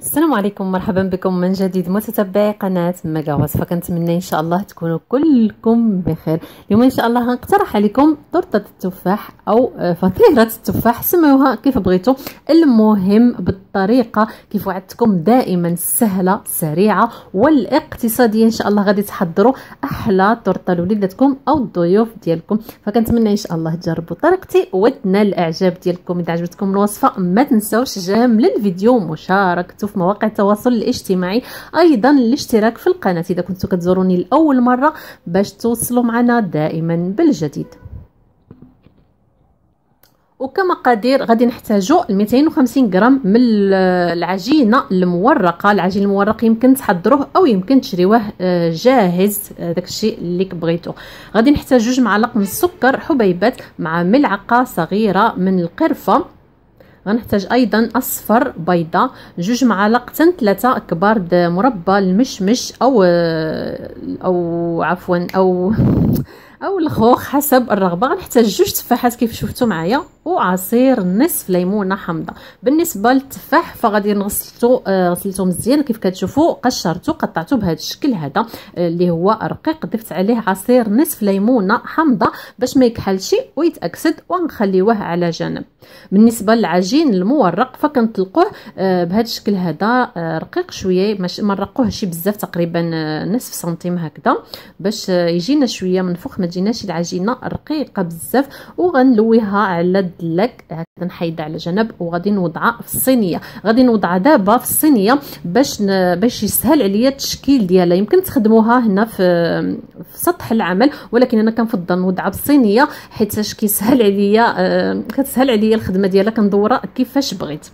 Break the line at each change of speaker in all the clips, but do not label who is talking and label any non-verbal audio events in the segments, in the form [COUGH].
السلام عليكم مرحبا بكم من جديد متتبعي قناة ميجا وصفه كنتمنى إن شاء الله تكونوا كلكم بخير. اليوم إن شاء الله غنقترح عليكم تورته التفاح أو فطيرة التفاح. سموها كيف بغيتوا. المهم بالطريقة كيف وعدتكم دائما سهلة سريعة والاقتصادية. إن شاء الله غادي تحضروا أحلى تورته لوليداتكم أو الضيوف ديالكم. فكنتمنى إن شاء الله تجربوا طريقتي وتنال الإعجاب ديالكم. إذا عجبتكم الوصفة ما تنساوش جام الفيديو مشاركته في مواقع التواصل الاجتماعي أيضا الاشتراك في القناة. إذا كنتوا كتزوروني لأول مرة باش توصلوا معنا دائما بالجديد. وكمقادير غادي نحتاجو 250 غرام من العجينة المورقة. العجين المورق يمكن تحضروه أو يمكن تشريوه آه، جاهز آه، داكشي اللي بغيتو غادي نحتاج جوج معالق من السكر حبيبات مع ملعقة صغيرة من القرفة. غنحتاج أيضا أصفر بيضة جوج معالق حتى ثلاثة كبار مربى المشمش أو أو عفوا أو أو الخوخ حسب الرغبة. غنحتاج جوج تفاحات كيف شفتوا معايا. وعصير نصف ليمونه حامضه بالنسبة للتفاح فغادي نغسلتو آه غسلتو مزيان. كيف كتشوفوا قشرتو قطعتو بهذا الشكل هذا آه اللي هو رقيق. ضفت عليه عصير نصف ليمونه حامضه باش ما يكحلش ويتأكسد ونخليوه على جنب. بالنسبة للعجين المورق فكنطلقوه آه بهذا الشكل هذا رقيق شوية. ما نرقوهش بزاف تقريبا نصف سنتيم هكذا باش يجينا شوية من فوق. ما تجيناش العجينة رقيقة بزاف وغنلويها على الدلاك هكذا نحيدها على جنب وغادي نوضعها في الصينية. غادي نوضعها دابا في الصينية باش ن... باش يسهل عليا التشكيل ديالها. يمكن تخدموها هنا في في سطح العمل ولكن أنا كنفضل نوضعها في الصينيه حيت كيسهل عليا آه، كتسهل عليا الخدمة ديالها. كندورها كيفاش بغيت.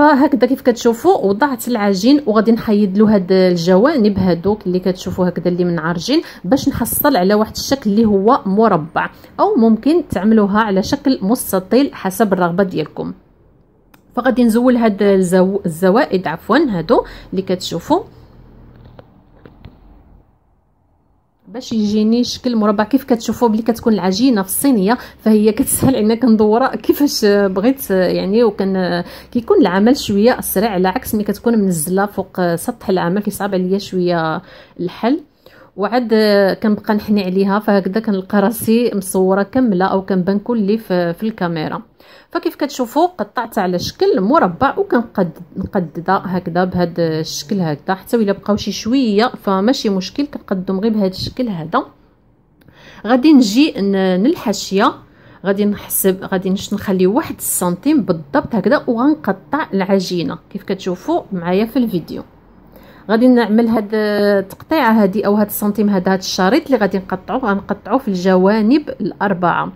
فهكذا كيف كتشوفوا وضعت العجين وغادي نحيد له هاد الجوانب هادوك اللي كتشوفوا هكذا اللي من عرجين باش نحصل على واحد الشكل اللي هو مربع أو ممكن تعملوها على شكل مستطيل حسب الرغبة ديالكم. فغادي نزول هاد الزوائد عفوا هادو اللي كتشوفوا. باش يجيني شكل مربع. كيف كتشوفوا بلي كتكون العجينة في الصينية؟ فهي كتسهل علينا كندورها [LAUGHS] كيفاش بغيت يعني وكان كيكون العمل شوية سريع على عكس ملي كتكون منزلة فوق سطح العمل كيصعب عليا شوية الحل. وعاد كنبقى نحني عليها فهكذا كنلقى راسي مصورة كاملة أو كنبان كلي في, في الكاميرا. فكيف كتشوفوا قطعت على شكل مربع وكنقددها هكذا بهذا الشكل هكذا حتى الا بقاو شي شوية فماشي مشكل كنقدهم غير بهذا الشكل هذا. غادي نجي للحاشيه غادي نحسب غادي نخلي واحد السنتيم بالضبط هكذا وغنقطع العجينة. كيف كتشوفوا معايا في الفيديو. غادي نعمل هاد التقطيعه هادي أو هاد السنتيم هذا هاد الشريط اللي غادي نقطعوه غنقطعوه في الجوانب الأربعة.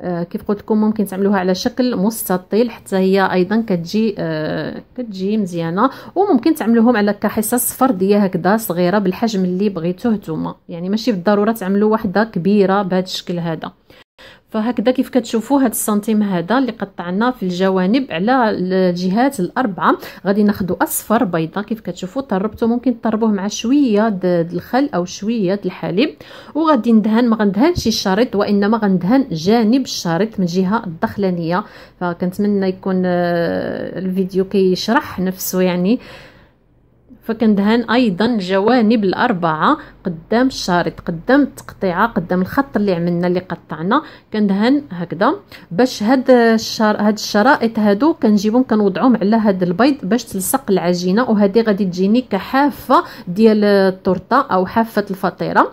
آه كيف قلت لكم ممكن تعملوها على شكل مستطيل حتى هي أيضا كتجي آه كتجي مزيانة. وممكن تعملوهم على كحصص فردية هكذا صغيرة بالحجم اللي بغيتوه نتوما. يعني ماشي بالضرورة تعملوا وحدة كبيرة بهذا الشكل هذا. فهكذا كيف كتشوفوا هاد السنتيم هذا اللي قطعناه في الجوانب على الجهات الأربعة؟ غادي ناخذ أصفر بيضة. كيف كتشوفوا؟ طربته ممكن تطربوه مع شوية د الخل أو شوية الحليب. وغادي ندهن ما غندهنش الشريط وإنما غندهن جانب الشريط من الجهة الدخلانية. فكنتمنى يكون آه، الفيديو كيشرح نفسه يعني. فكندهن أيضا الجوانب الأربعة قدام الشريط قدام التقطيعه قدام الخط اللي عملنا اللي قطعنا. كندهن هكذا. باش هاد الشر... هاد الشرائط هادو كنجيبهم كنوضعهم على هاد البيض باش تلصق العجينة وهذه غادي تجيني كحافة ديال التورتة أو حافة الفطيرة.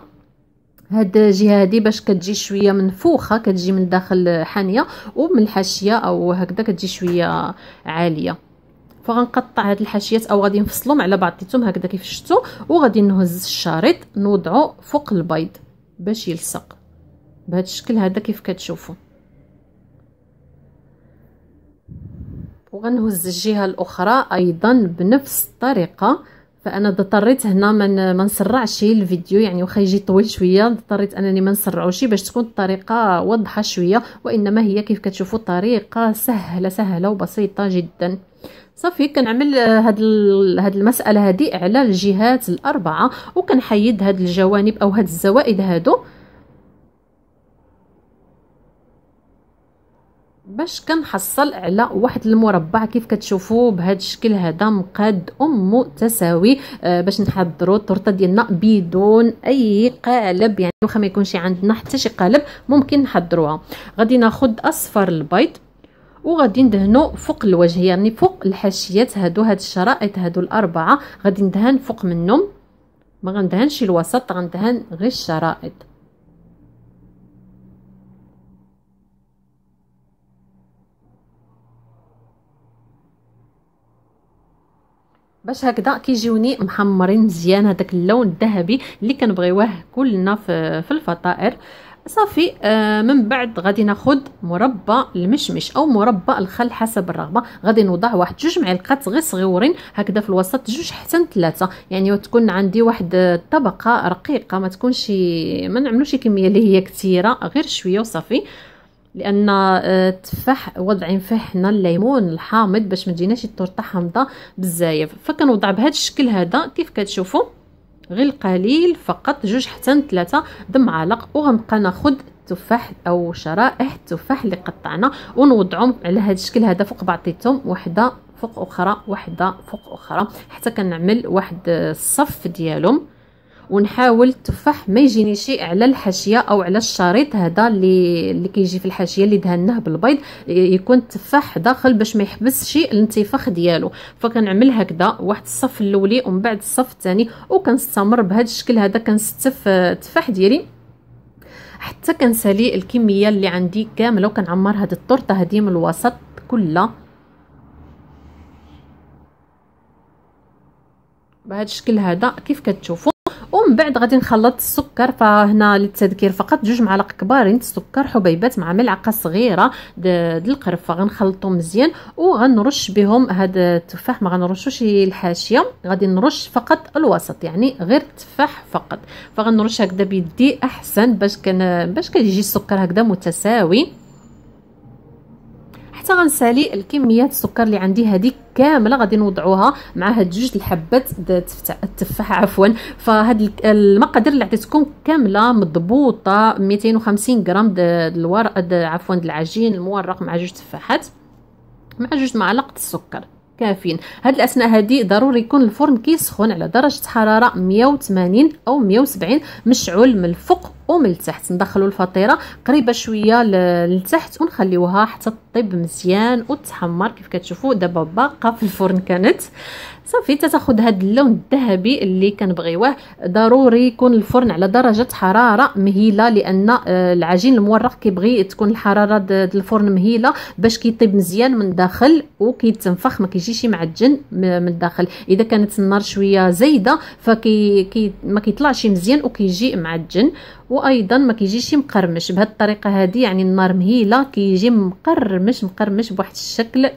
هاد الجهة هادي باش كتجي شوية منفوخه كتجي من داخل حانية ومن الحاشية أو هكذا كتجي شوية عالية. فغنقطع هاد الحاشيات أو غادي نفصلهم على بعضيتهم هكذا كيف شفتوا وغادي نهز الشريط نوضعو فوق البيض باش يلصق. بهذا الشكل هذا كيف كتشوفوا وغنهز الجهة الأخرى أيضا بنفس الطريقة. فأنا اضطريت هنا ما نسرعش الفيديو يعني واخا يجي طويل شوية اضطريت أنني ما نسرعوش باش تكون الطريقة واضحة شوية وإنما هي كيف كتشوفوا طريقه سهلة سهلة وبسيطة جدا. صافي كنعمل هاد هاد المسألة هادي على الجهات الأربعة وكنحيد هاد الجوانب أو هاد الزوائد هادو. باش كنحصل على واحد المربع كيف كتشوفوا بهذا الشكل هذا مقاد ام متساوي. آه باش نحضروا التورتة ديالنا بدون أي قالب يعني واخا ما يكونش عندنا حتى شي قالب ممكن نحضروها. غادي ناخذ أصفر البيض وغادي ندهنو فوق الوجه يعني فوق الحاشيات هادو هاد الشرائط هادو الأربعة. غادي ندهن فوق منهم. ما غندهنش الوسط غندهن غير الشرائط. باش هكذا كيجيوني محمرين مزيان هذاك اللون الذهبي اللي كنبغيوه كلنا في, الفطائر. صافي آه من بعد غادي ناخذ مربى المشمش أو مربى الخل حسب الرغبة. غادي نوضع واحد جوج معلقات غير صغيورين هكذا في الوسط جوج حتى ثلاثة. يعني تكون عندي واحد الطبقه رقيقة ما تكونش ما نعملوش كمية اللي هي كثيرة غير شوية وصافي. لأن التفاح آه، وضعين فيه حنا الليمون الحامض باش ما تجيناش التورته حامضة بزاف فكنوضع بهذا الشكل هذا كيف كتشوفوا؟ غير القليل فقط جوج حتى ثلاثة د معالق وغنبقى ناخذ التفاح أو شرائح التفاح اللي قطعنا ونوضعهم على هذا الشكل هذا فوق بعضيتهم وحدة فوق أخرى وحدة فوق أخرى حتى كنعمل واحد الصف ديالهم. ونحاول التفاح ما يجينيش على الحاشية أو على الشريط هذا اللي اللي كيجي في الحاشية اللي دهناه بالبيض يكون التفاح داخل باش ما يحبسش الانتفاخ ديالو. فكنعمل هكذا واحد الصف الأولي ومن بعد الصف الثاني وكنستمر بهذا الشكل هذا كنستف التفاح ديالي حتى كنسالي الكمية اللي عندي كاملة وكنعمر هذه الطورطه هذه من الوسط كلها. بهذا الشكل هذا كيف كتشوفوا؟ ومن بعد غادي نخلط السكر فهنا للتذكير فقط جوج معالق كبارين السكر حبيبات مع ملعقة صغيرة د القرفة غنخلطهم مزيان وغنرش بهم هذا التفاح. ما غنرشوش الحاشية غادي نرش فقط الوسط يعني غير التفاح فقط. فغنرش هكذا بيدي أحسن باش كان باش كيجي السكر هكذا متساوي. حتى غنسالي الكميات السكر اللي عندي هذيك كاملة غادي نوضعوها مع هاد جوج الحبات التفاح عفوا. فهاد المقادير اللي عطيتكم كاملة مضبوطة 250 غرام الورق عفوا العجين المورق مع جوج تفاحات مع جوج معالق السكر. كافيين. هاد الاثناء هادي ضروري يكون الفرن كيسخن على درجة حرارة 180 أو 170 مشعول من الفوق ومن التحت ندخلوا الفطيرة قريبة شوية للتحت ونخليوها حتى تطيب مزيان وتحمر كيف كتشوفوا دابا باقة في الفرن كانت. صافي تاخذ هذا اللون الذهبي اللي كنبغيوه. ضروري يكون الفرن على درجة حرارة مهيلة لأن آه، العجين المورق كيبغي تكون الحرارة ديال الفرن مهيلة باش كيطيب مزيان من الداخل وكيتنفخ ما كيجيش معجن من الداخل. إذا كانت النار شوية زايدة فكي كي ما كيطلعش مزيان وكيجي معجن. وأيضا ما كيجيش مقرمش. بهذه الطريقة هذه يعني النار مهيلة كيجي مقرمش مقرمش بواحد الشكل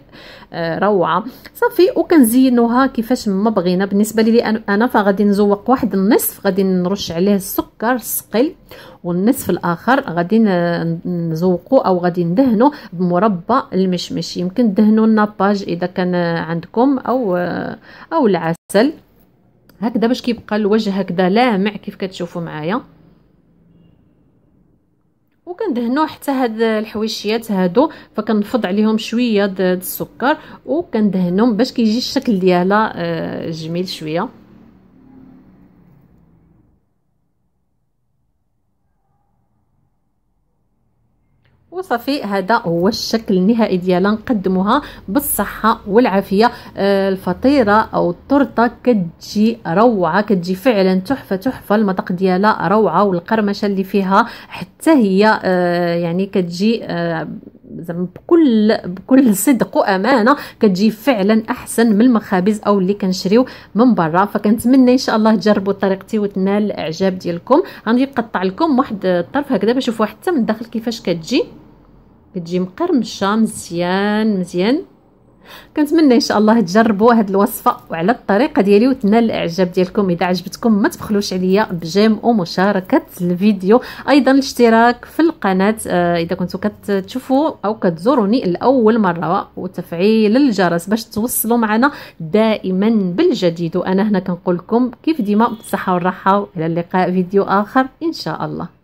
آه روعة. صافي وكنزينوها كيفاش ما بغينا. بالنسبة لي أنا فغادي نزوق واحد النصف غادي نرش عليه السكر الثقيل والنصف الآخر غادي نزوقو أو غادي ندهنو بمربى المشمش. يمكن دهنوا الناباج إذا كان عندكم أو أو العسل. هكذا باش كيبقى الوجه هكذا لامع كيف كتشوفوا معايا. وكندهنو حتى هاد الحويشيات هادو فكنفض عليهم شوية د السكر وكندهنهم باش كيجي الشكل ديالها آه، جميل شوية. وصافي هذا هو الشكل النهائي ديالها نقدموها بالصحة والعافية. آه الفطيرة أو التورتة كتجي روعة كتجي فعلا تحفة تحفة. المذاق ديالها روعة والقرمشة اللي فيها حتى هي آه يعني كتجي آه زعما بكل بكل صدق وأمانة كتجي فعلا أحسن من المخابز أو اللي كنشريو من برا. فكنتمنى إن شاء الله تجربوا طريقتي وتنال الإعجاب ديالكم. غادي نقطع لكم واحد الطرف هكذا باش تشوفوا حتى من الداخل كيفاش كتجي. كتجي مقرمشة مزيان مزيان. كنتمنى إن شاء الله تجربوا هذه الوصفة وعلى الطريقة ديالي وتنال الإعجاب ديالكم. إذا عجبتكم ما تبخلوش عليا بجيم ومشاركة الفيديو. أيضا الاشتراك في القناة آه، إذا كنتوا كتشوفوا أو كتزوروني لأول مرة وتفعيل الجرس باش توصلوا معنا دائما بالجديد. وأنا هنا كنقول لكم كيف ديما بالصحة والراحة. والى اللقاء فيديو آخر إن شاء الله.